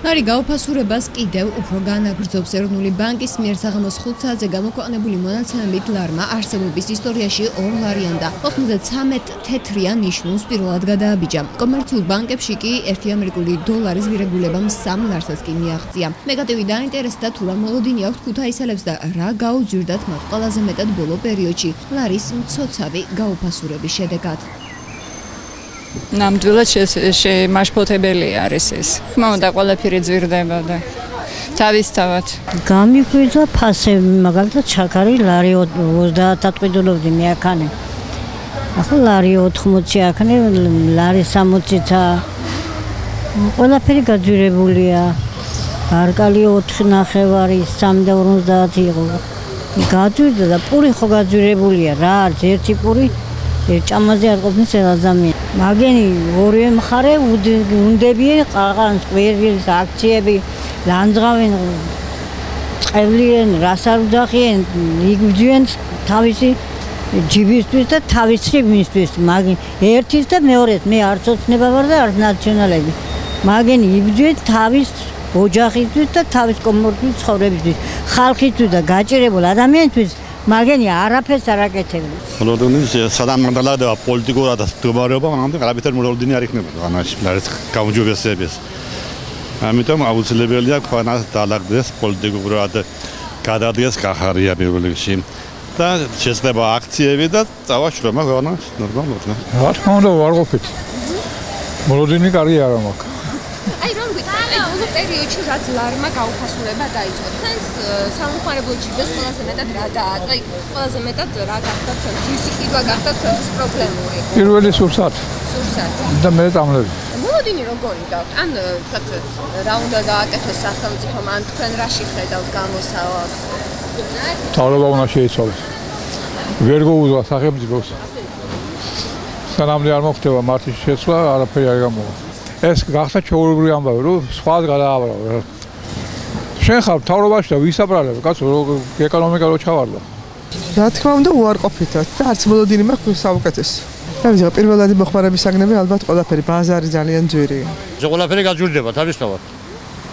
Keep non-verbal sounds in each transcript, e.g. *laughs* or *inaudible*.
ლარი გაუფასურებას კიდევ უფრო განაგრძობს ეროვნული ბანკის მიერ საღამოს 5 საათზე გამოქვეყნებული მონაცემებით ლარმა არსებობის ისტორიაში 2 ლარიან და 93 თეთრიან ნიშნულს პირველად გადააბიჯა. კომერციულ ბანკებში კი 1 ამერიკული დოლარის ვირეგულებამ 3 ლარსაც კი მიაღწია. ნეგატივი დაინტერესდა თუ რა მოლოდინი აქვს ქუთაისელებს და რა გაუძვირდათ მათ ყველაზე მეტად ბოლო პერიოდში ლარის მცოცავი გაუფასურების შედეგად. ნამდვილად შემაშფოთებელი არის ეს. მომდა ყველაფერი ძვირდება და თავისთავად. გამიგვიძა ფასები, მაგალითად ჩაქარი ლარი 30-ად ყიდულობდი მე აქანე. ახლა ლარი 80 აქნე, ლარი 60-ცა. ყველაფერი გაძვირებულია. არკალი 4 ნახევარი 350 იყო. გაძვირდა და პური ხო გაძვირებულია რა ერთი პური ჭამაზე არ ყოფნის ადამიანი. მაგენი ორივე მხარე უნდებიან ყაღანს, ყვირვილს, აქციები, ლანძღავენ წევლიან, რას არ უძახიან, იგბძიან თავისი ჯიბისთვის და თავისი მისთვის, მაგენ ერთის და მეორეს, მე არც ოცნება ვარ და არც ნაციონალები. მაგენი იბძვენ თავის ოჯახისთვის და თავის კომორტის ცხოვრებისთვის, ხალხისთვის და გაჭირებულ ადამიანისთვის მაგენი არაფერს არ აკეთებენ. მოლოდინის სადამანდალადა პოლიტიკურად მდგომარეობა მანამდე არაფერ მოლოდინი არ იქნებოდა ამაში არის გამოჯობესების. ამიტომ აუცილებელია ქვეყანას დაალაგდეს პოლიტიკურად გადადგეს კახარია რიგში და შეიძლება აქციები და წავაშრომა ქვეყანას ნორმალურად. რა თქმა უნდა ვარ ყოფით. მოლოდინი კარგი არ მაქვს. პერიოდში რაც ლარმა გაუფასურება დაიწყო. თქვენს სამხარებლო ჯიბეს ყველაზე მეტად რა დააწვა? ყველაზე მეტად რა გახდა თქვენს სიკიდვა გახდა თქვენს პრობლემური? პირველი სურსათ. სურსათ. და მე დამლები. მოლოდინი როგორი გაქვთ? ან თქვენ რა უნდა გააკეთოს სახელმწიფომ ან თქვენ რაში ხედავთ გამოსავალს? თავრობა უნდა შეიცვალოს. ვერ გოუძღვა სახელმწიფოს. სანამ არ მოხდება მართის შეცვლა, არაფერი არ გამოვა. ეს გახსა ჩაურული ამბავი, რომ სხვა გადააბრალო. შენ ხარ თავრობაში და ვისაბრალებ, კაცო, ეკონომიკა რო ჩავარდა. რა თქმა უნდა, უარყოფითად და არც მოლოდინი მაქვს საუკეთესო. რა ვიცი, პირველადი მოხმარების საგნები ალბათ ყველაფერი ბაზარი ძალიან ძვირია. ეს ყველაფერი გაძვირდება თავისთავად.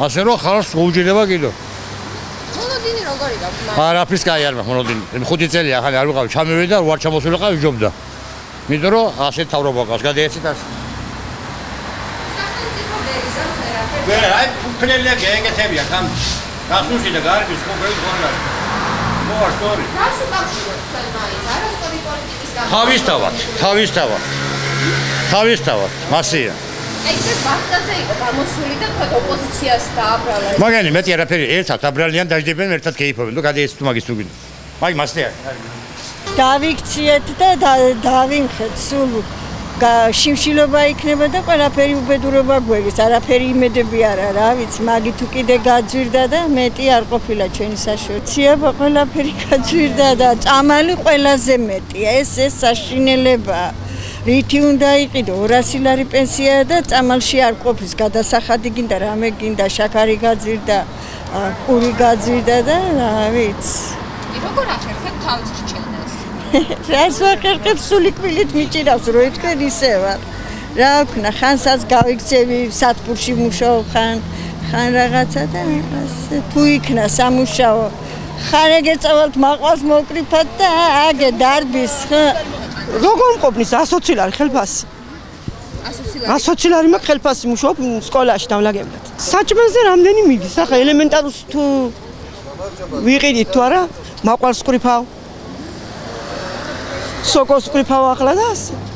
ასე რომ ხალხს უჯერება კიდო. მოლოდინი როგორი გაქვს? არაფრის კაი არ მაქვს მოლოდინი. ხუთი წელი ახალი არ ვიყავი, ჩამევიდა და უარ ჩამოსულიყავი ჯობდა. მიდრო რომ ასე თავრობა ყავს, გადაეცით ასე. მე აი ფუნქციონალია გეგეთებია ხამ გასულში და გარბის ხობები ხონდა მოარ სწორი რას უკავშირებს თქვენ მაინც არასწორი პოლიტიკის გამო. თავისთავად თავისთავად. თავისთავად მასია. აი ეს ბახტაზე იყო გამოსული და თქვენ ოპოზიციას დააბრალა მაგანი მეტი არაფერი ერთად აბრალიან დაждებენ ერთად გეიფობენ თუ გადაეცით მაგის თუ გინდა მაგ მასია. დავიქციეთ და დავინხეთ სულ შიმშილობა იქნება და ყველაფერი უბედურობა გვერის, არაფერი იმედები არა რა, ვიცი, მაგი თუ კიდე გაძვირდა და მეტი არ ყოფილა ჩვენი საშუალება, ყველაფერი *laughs* გაძვირდა და წამალი ყველაზე მეტია, ეს ეს საშინელება. რითი უნდა იყიდო 200 ლარი პენსია და წამალში არ ყოფის, გადასახადი გინდა, რამე გინდა, შაქარი გაძვირდა, პური გაძვირდა და რა ვიცი. როგორ ახერხებ თავს რჩენ? რას ვახერხებ სული კბილით მიჭირავს? რო ეთქენ ისე ვარ. რა ვქნა ხანსაც გავიქცევი სათბურში მუშაობ ხან ხან რაღაცა და ასე თუ იქნა სამუშაო. ხარ ეგეწავალთ მაყვას მოკრიფად და აგე დარბის როგორ მყოფნის 120 ლარი ხელფასი. 120 ლარი მაქვს ხელფასი მუშაობ სკოლაში დავლაგებლად საჭმელზე რამდენი მიდის? ახლა ელემენტარს თუ ვიყიდით თუ არა? მაყვას ყრიფავ სოკოს ყრიფავ ახლა და ასე